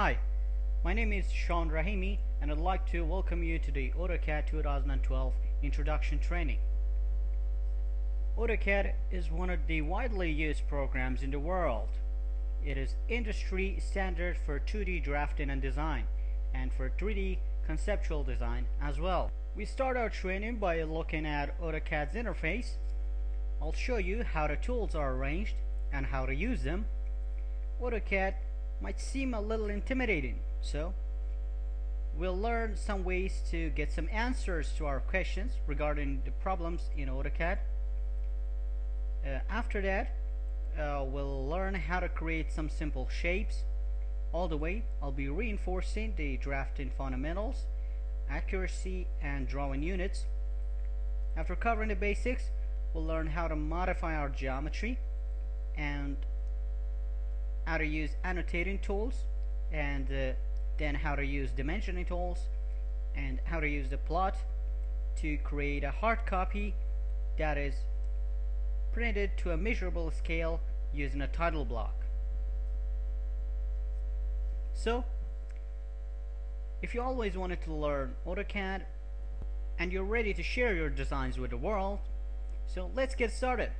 Hi, my name is Shaun Rahimi and I'd like to welcome you to the AutoCAD 2012 Introduction Training. AutoCAD is one of the widely used programs in the world. It is industry standard for 2D drafting and design and for 3D conceptual design as well. We start our training by looking at AutoCAD's interface. I'll show you how the tools are arranged and how to use them. AutoCAD might seem a little intimidating, so we'll learn some ways to get some answers to our questions regarding the problems in AutoCAD. Uh, after that, uh, we'll learn how to create some simple shapes. All the way, I'll be reinforcing the drafting fundamentals, accuracy, and drawing units. After covering the basics, we'll learn how to modify our geometry and how to use annotating tools and uh, then how to use dimensioning tools and how to use the plot to create a hard copy that is printed to a measurable scale using a title block. So, if you always wanted to learn AutoCAD and you're ready to share your designs with the world, so let's get started.